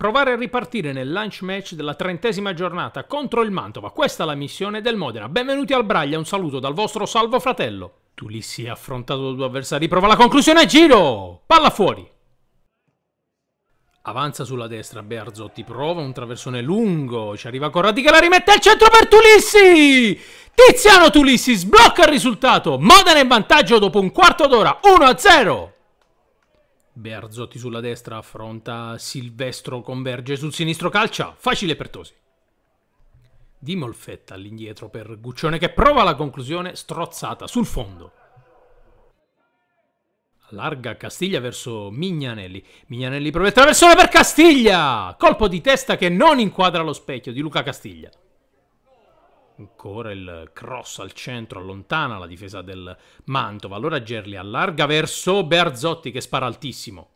provare a ripartire nel lunch match della trentesima giornata contro il Mantova. Questa è la missione del Modena. Benvenuti al Braglia, un saluto dal vostro salvo fratello. Tulissi ha affrontato due avversari, prova la conclusione, giro! Palla fuori! Avanza sulla destra, Bearzotti prova un traversone lungo, ci arriva Corradi che la rimette al centro per Tulissi! Tiziano Tulissi sblocca il risultato, Modena in vantaggio dopo un quarto d'ora, 1-0! Bearzotti sulla destra affronta Silvestro, converge sul sinistro, calcia, facile per Tosi. Di Molfetta all'indietro per Guccione che prova la conclusione, strozzata sul fondo. Allarga Castiglia verso Mignanelli. Mignanelli prova il traversone per Castiglia! Colpo di testa che non inquadra lo specchio di Luca Castiglia. Ancora il cross al centro, allontana la difesa del Mantova. Allora Gerli allarga verso Bearzotti che spara altissimo.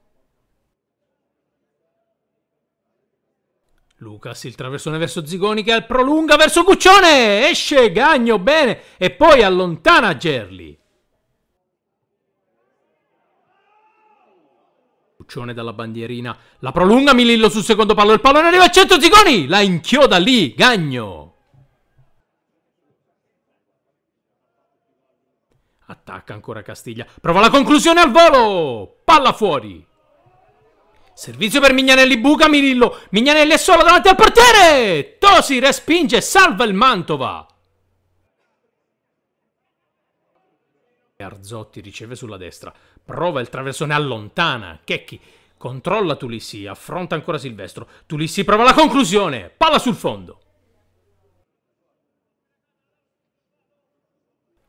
Lucas il traversone verso Zigoni che prolunga verso Cuccione. Esce Gagno bene e poi allontana Gerli. Cuccione dalla bandierina. La prolunga Milillo sul secondo palo. Il pallone arriva al centro Zigoni. La inchioda lì. Gagno. Attacca ancora Castiglia. Prova la conclusione al volo. Palla fuori. Servizio per Mignanelli, buca Mirillo. Mignanelli è solo davanti al portiere. Tosi respinge, salva il Mantova. Arzotti riceve sulla destra. Prova il traversone, allontana. Checchi controlla Tulissi, affronta ancora Silvestro. Tulissi prova la conclusione. Palla sul fondo.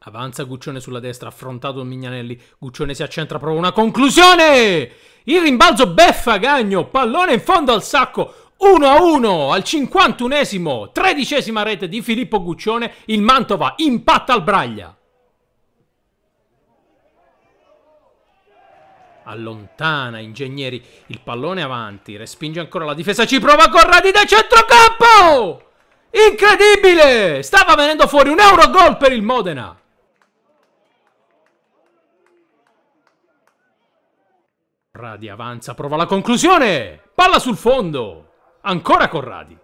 Avanza Guccione sulla destra, affrontato Mignanelli. Guccione si accentra, prova una conclusione! Il rimbalzo beffa Gagno, pallone in fondo al sacco. 1 a 1 al 51esimo, tredicesima rete di Filippo Guccione. Il Mantova impatta al Braglia. Allontana Ingegneri il pallone avanti, respinge ancora la difesa, ci prova Corradi da centrocampo! Incredibile! Stava venendo fuori un euro gol per il Modena. Corradi avanza, prova la conclusione! Palla sul fondo! Ancora Corradi.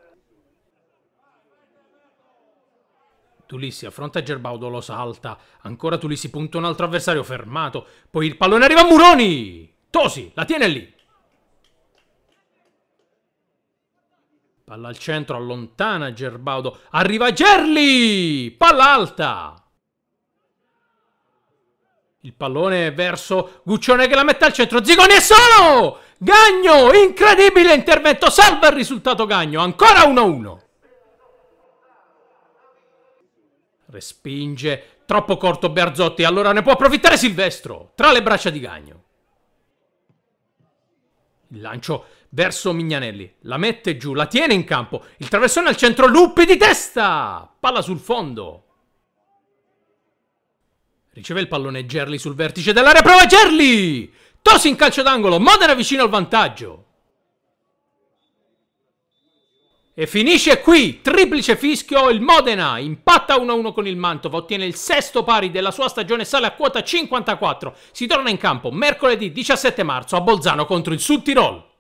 Tulissi affronta Gerbaudo, lo salta. Ancora Tulissi punta un altro avversario fermato. Poi il pallone arriva a Muroni! Tosi, la tiene lì. Palla al centro, allontana Gerbaudo. Arriva Gerli! Palla alta! Il pallone verso Guccione che la mette al centro. Zigoni è solo! Gagno! Incredibile intervento! Salva il risultato Gagno. Ancora 1-1. Respinge. Troppo corto Berzotti. Allora ne può approfittare Silvestro. Tra le braccia di Gagno. Il lancio verso Mignanelli. La mette giù. La tiene in campo. Il traversone al centro. Luppi di testa. Palla sul fondo. Riceve il pallone Gerli sul vertice dell'area, prova Gerli! Tosi in calcio d'angolo, Modena vicino al vantaggio. E finisce qui, triplice fischio, il Modena impatta 1-1 con il Mantova, ottiene il sesto pari della sua stagione, sale a quota 54. Si torna in campo mercoledì 17 marzo a Bolzano contro il Sud Tirol.